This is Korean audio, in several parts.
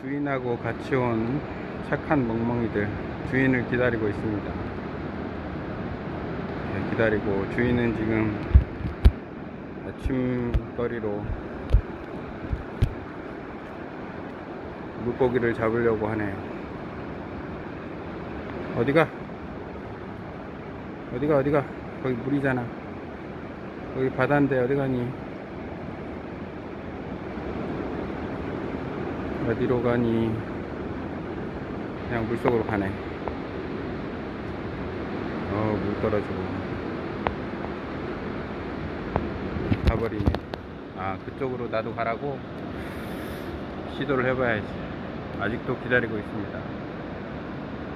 주인하고 같이 온 착한 멍멍이들 주인을 기다리고 있습니다. 네, 기다리고 주인은 지금 아침거리로 물고기를 잡으려고 하네요. 어디가? 어디가 어디가? 거기 물이잖아. 거기 바다인데 어디 가니? 어디로 가니? 그냥 물속으로 가네. 어, 물 떨어지고. 가버리네. 아, 그쪽으로 나도 가라고? 시도를 해봐야지. 아직도 기다리고 있습니다.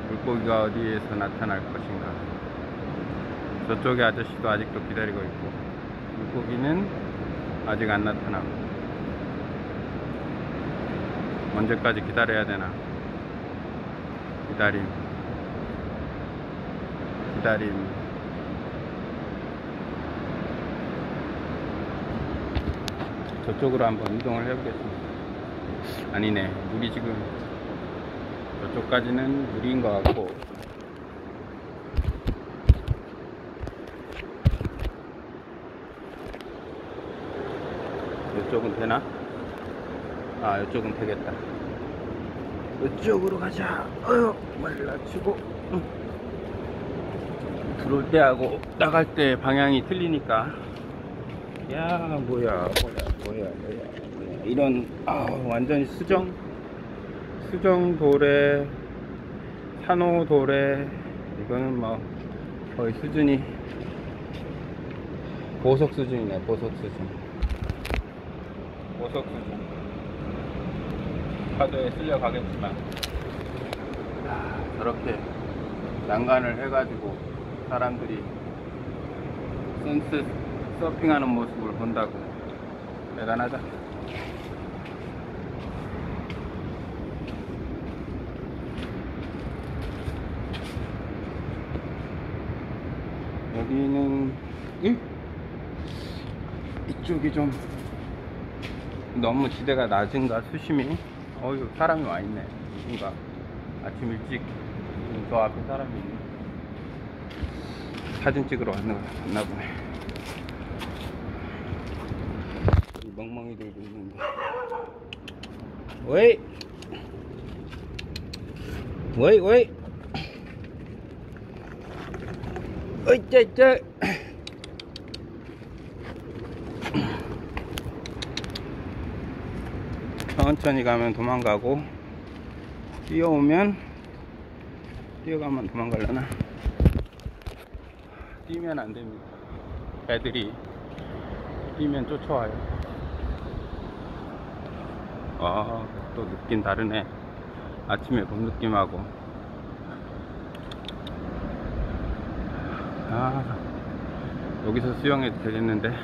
물고기가 어디에서 나타날 것인가. 저쪽에 아저씨도 아직도 기다리고 있고, 물고기는 아직 안 나타나고. 언제까지 기다려야 되나? 기다림. 기다림. 저쪽으로 한번 이동을 해보겠습니다. 아니네. 물이 지금 저쪽까지는 물인 것 같고 이쪽은 되나? 아 이쪽은 되겠다. 이쪽으로 가자. 어휴 말라치고. 응. 들어올 때하고 나갈 때 방향이 틀리니까. 야 뭐야 뭐야 뭐야 뭐야. 이런 아 완전히 수정. 수정 도래 산호 도래 이거는 뭐 거의 수준이 보석 수준이네 보석 수준. 보석 수준 파도에 쓸려 가겠지만. 저렇게 난간을 해가지고 사람들이 선셋 서핑하는 모습을 본다고 대단하다. 여기는 응? 이쪽이 좀 너무 지대가 낮은가 수심이 어휴 사람이 와 있네. 누군가. 아침 일찍 저 앞에 사람이 있네. 사진 찍으러 왔나, 왔나 보네. 이 멍멍이들도 있는데. 웨이! 웨이 웨이! 어이짜짜 천천히 가면 도망가고 뛰어오면 뛰어가면 도망갈려나? 뛰면 안 됩니다. 애들이 뛰면 쫓아와요. 아또 느낌 다르네. 아침에 봄 느낌하고. 아 여기서 수영해도 되겠는데?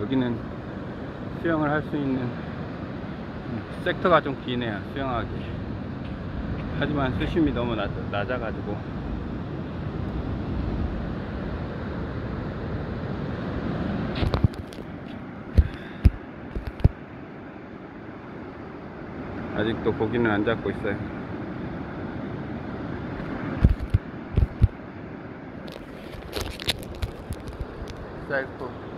여기는 수영을 할 수 있는 섹터가 좀 기네요 수영하기. 하지만 수심이 너무 낮, 낮아가지고. 아직도 고기는 안 잡고 있어요. 셀프